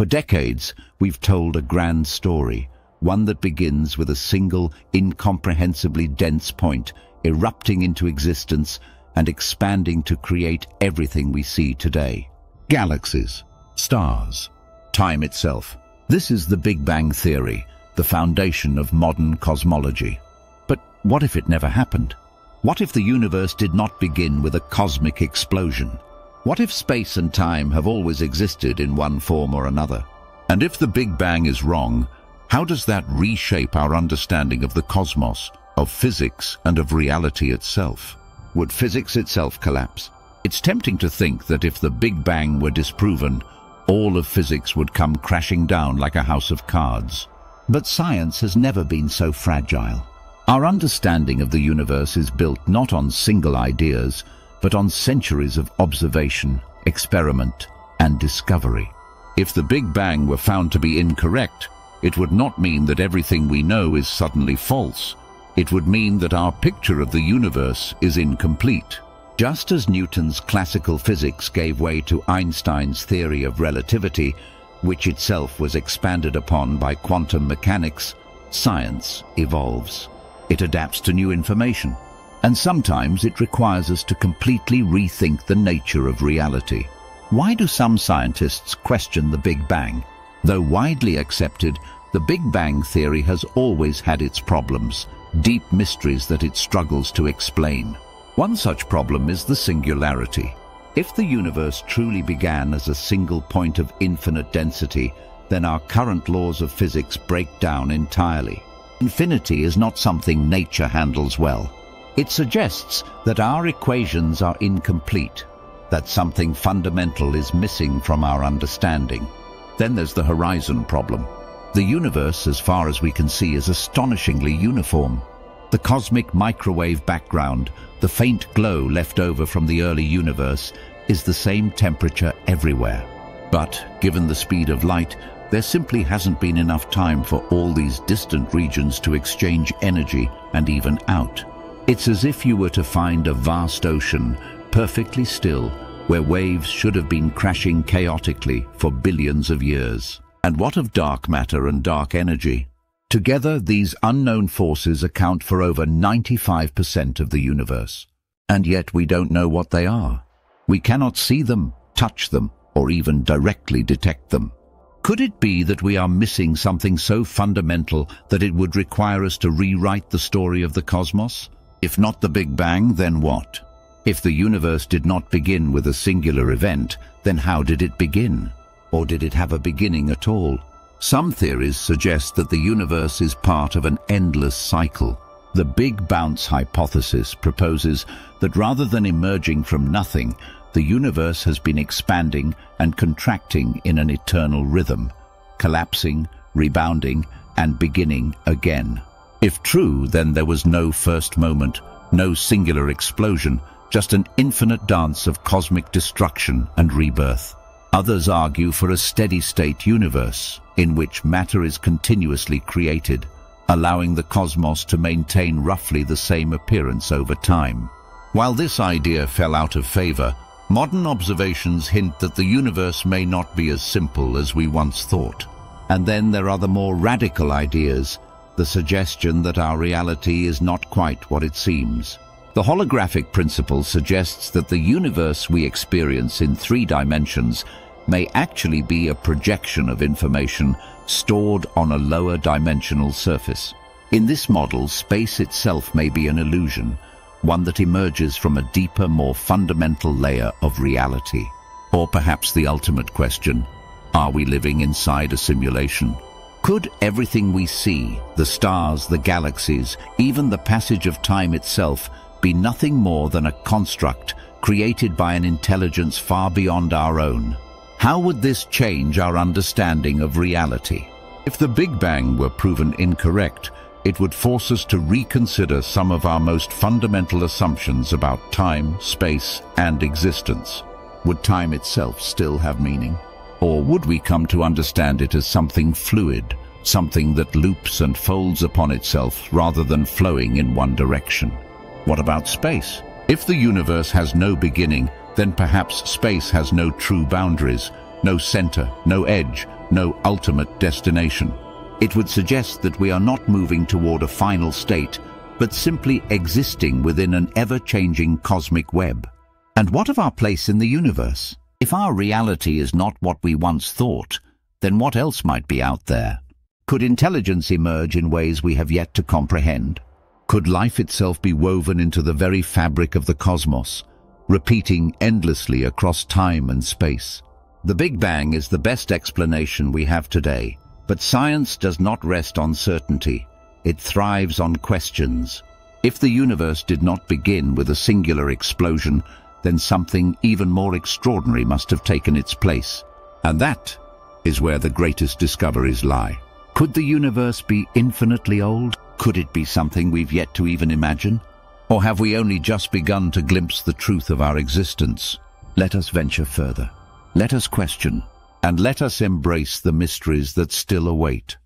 For decades, we've told a grand story, one that begins with a single, incomprehensibly dense point, erupting into existence and expanding to create everything we see today. Galaxies, stars, time itself. This is the Big Bang Theory, the foundation of modern cosmology. But what if it never happened? What if the universe did not begin with a cosmic explosion? What if space and time have always existed in one form or another? And if the Big Bang is wrong, how does that reshape our understanding of the cosmos, of physics and of reality itself? Would physics itself collapse? It's tempting to think that if the Big Bang were disproven, all of physics would come crashing down like a house of cards. But science has never been so fragile. Our understanding of the universe is built not on single ideas, but on centuries of observation, experiment, and discovery. If the Big Bang were found to be incorrect, it would not mean that everything we know is suddenly false. It would mean that our picture of the universe is incomplete. Just as Newton's classical physics gave way to Einstein's theory of relativity, which itself was expanded upon by quantum mechanics, science evolves. It adapts to new information, and sometimes it requires us to completely rethink the nature of reality. Why do some scientists question the Big Bang? Though widely accepted, the Big Bang theory has always had its problems, deep mysteries that it struggles to explain. One such problem is the singularity. If the universe truly began as a single point of infinite density, then our current laws of physics break down entirely. Infinity is not something nature handles well. It suggests that our equations are incomplete, that something fundamental is missing from our understanding. Then there's the horizon problem. The universe, as far as we can see, is astonishingly uniform. The cosmic microwave background, the faint glow left over from the early universe, is the same temperature everywhere. But, given the speed of light, there simply hasn't been enough time for all these distant regions to exchange energy and even out. It's as if you were to find a vast ocean, perfectly still, where waves should have been crashing chaotically for billions of years. And what of dark matter and dark energy? Together, these unknown forces account for over 95% of the universe. And yet we don't know what they are. We cannot see them, touch them, or even directly detect them. Could it be that we are missing something so fundamental that it would require us to rewrite the story of the cosmos? If not the Big Bang, then what? If the universe did not begin with a singular event, then how did it begin? Or did it have a beginning at all? Some theories suggest that the universe is part of an endless cycle. The Big Bounce hypothesis proposes that rather than emerging from nothing, the universe has been expanding and contracting in an eternal rhythm, collapsing, rebounding, and beginning again. If true, then there was no first moment, no singular explosion, just an infinite dance of cosmic destruction and rebirth. Others argue for a steady-state universe, in which matter is continuously created, allowing the cosmos to maintain roughly the same appearance over time. While this idea fell out of favor, Modern observations hint that the universe may not be as simple as we once thought. And then there are the more radical ideas, the suggestion that our reality is not quite what it seems. The holographic principle suggests that the universe we experience in three dimensions may actually be a projection of information stored on a lower dimensional surface. In this model, space itself may be an illusion, one that emerges from a deeper, more fundamental layer of reality. Or perhaps the ultimate question, are we living inside a simulation? Could everything we see, the stars, the galaxies, even the passage of time itself, be nothing more than a construct created by an intelligence far beyond our own? How would this change our understanding of reality? If the Big Bang were proven incorrect, it would force us to reconsider some of our most fundamental assumptions about time, space, and existence. Would time itself still have meaning? Or would we come to understand it as something fluid, something that loops and folds upon itself rather than flowing in one direction? What about space? If the universe has no beginning, then perhaps space has no true boundaries, no center, no edge, no ultimate destination. It would suggest that we are not moving toward a final state, but simply existing within an ever-changing cosmic web. And what of our place in the universe? If our reality is not what we once thought, then what else might be out there? Could intelligence emerge in ways we have yet to comprehend? Could life itself be woven into the very fabric of the cosmos, repeating endlessly across time and space? The Big Bang is the best explanation we have today, but science does not rest on certainty. It thrives on questions. If the universe did not begin with a singular explosion, then something even more extraordinary must have taken its place. And that is where the greatest discoveries lie. Could the universe be infinitely old? Could it be something we've yet to even imagine? Or have we only just begun to glimpse the truth of our existence? Let us venture further. Let us question, and let us embrace the mysteries that still await.